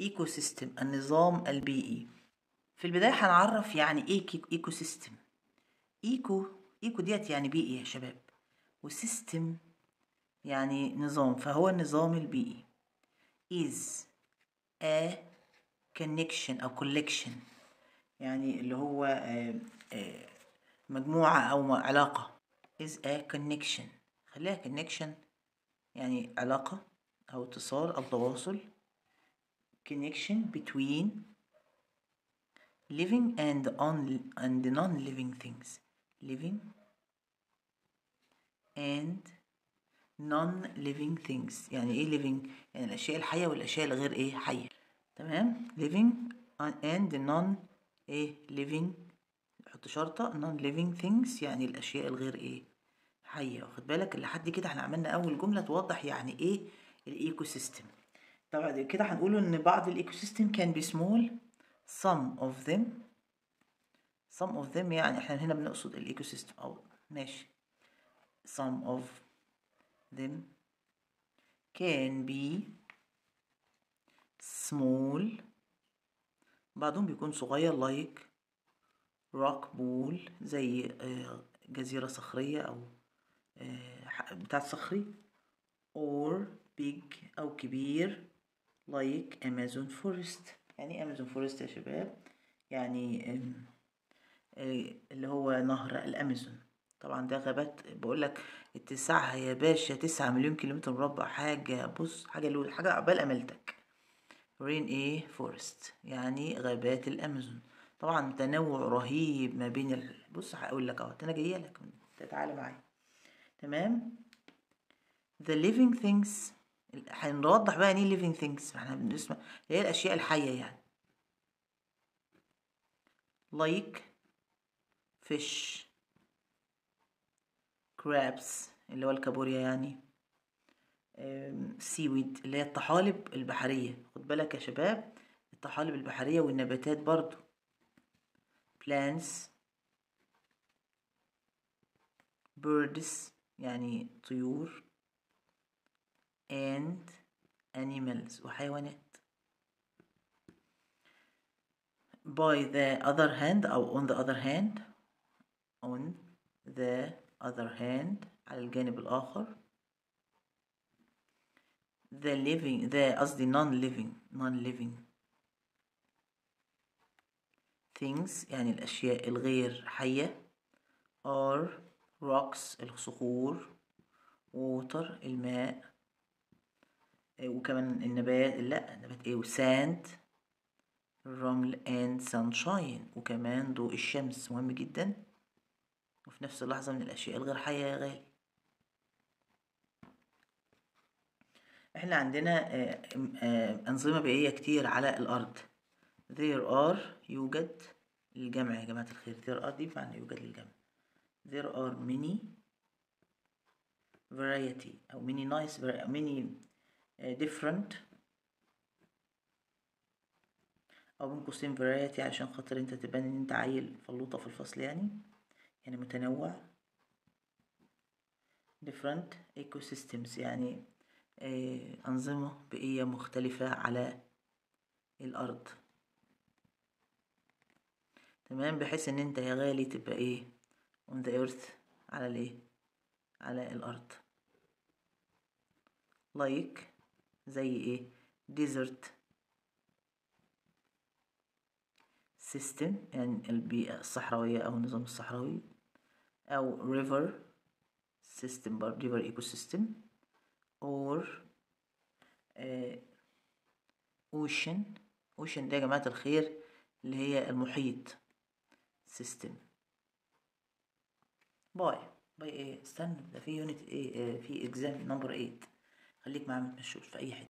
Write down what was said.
ecosystem النظام البيئي. في البداية هنعرف يعني إيه ecosystem eco eco ديت يعني بيئي يا شباب. و system يعني نظام فهو النظام البيئي. is a connection أو collection. يعني اللي هو آه، آه، مجموعة م- علاقة. is a connection. خليها connection يعني علاقة أو اتصال أو تواصل. Connection between living and on and non-living things. Living and non-living things. يعني إيه living يعني الأشياء الحية والأشياء الغير إيه حية. تمام؟ Living and non إيه living نحط شرطة. Non living things يعني الأشياء الغير إيه حية. واخد بالك؟ لحد كده إحنا عملنا أول جملة توضح يعني إيه ال ecosystem طبعا كده هنقول إن بعض ال ecosystem كان small some of them some of them يعني إحنا هنا بنقصد ال ecosystem أو ماشي. some of them can be small. بعضهم بيكون صغير like rock pool زي آه، جزيرة صخرية أو آه، بتاع صخري or big أو كبير. Like Amazon forest. يعني Amazon forest يا شباب؟ يعني اللي هو نهر الأمازون. طبعا ده غابات بقول لك اتساعها يا باشا تسعة مليون كيلومتر مربع. حاجة بص حاجة لول حاجة عقبال أملتك رين إيه فورست يعني غابات الأمازون. طبعا تنوع رهيب ما بين ال... بص هقول لك أهو أنا جاية لك تعالى معايا. تمام؟ The living things هنوضح بقى يعني إيه living things إحنا بنسمع هي الأشياء الحية يعني. Like fish crabs اللي هو الكابوريا يعني. سيويد اللي هي الطحالب البحرية. خد بالك يا شباب الطحالب البحرية والنباتات برضو. Plants birds يعني طيور. And animals وحيوانات by the other hand أو on the other hand on the other hand على الجانب الآخر the living the قصدي non living non living things يعني الأشياء الغير حية are rocks الصخور water الماء آه، وكمان النبات لا نبات إيه وساند الرمل and sunshine وكمان ضوء الشمس مهم جدا. وفي نفس اللحظة من الأشياء الغير حية يا غالي إحنا عندنا آه، آه، أنظمة بيئية كتير على الأرض. There are يوجد للجمع يا جماعة الخير. There are دي بمعنى يوجد للجمع. There are many variety أو many nice many آه، different. أو بين قوسين variety عشان خاطر أنت تبان إن أنت عيل فلوطة في الفصل يعني. يعني متنوع. different ecosystems يعني آه، أنظمة بيئية مختلفة على الأرض. تمام؟ بحيث إن أنت يا غالي تبقى إيه؟ on the earth على الإيه؟ على الأرض. Like زي إيه؟ desert system يعني البيئة الصحراوية أو النظام الصحراوي أو river system برضه river ecosystem or آه، ocean ocean ده يا جماعة الخير اللي هي المحيط system. باي باي إيه؟ استنى ده في unit إيه آه، في exam number 8 خليك معايا متمشوش في أي حتة.